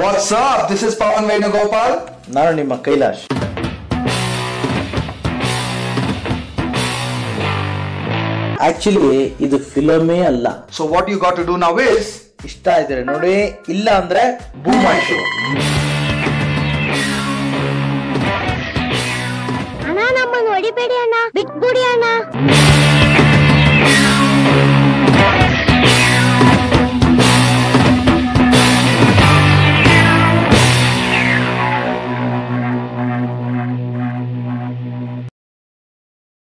What's up? This is Pawan Venugopal. ನಾನು ನಿಮ್ಮ Kailash. Actually ಇದು ಫಿಲಮೇ ಅಲ್ಲ. So what you got to do now is ಇಷ್ಟ ಇದ್ರೆ ನೋಡಿ ಇಲ್ಲ ಅಂದ್ರೆ ಬೂಮ್ ಆಯ್ತು ಅಣ್ಣ ನಮ್ಮನ್ನು ಹೊಡಿಬೇಡಿ ಅಣ್ಣ ಬಿಟ್ಬಿಡಿ ಅಣ್ಣ.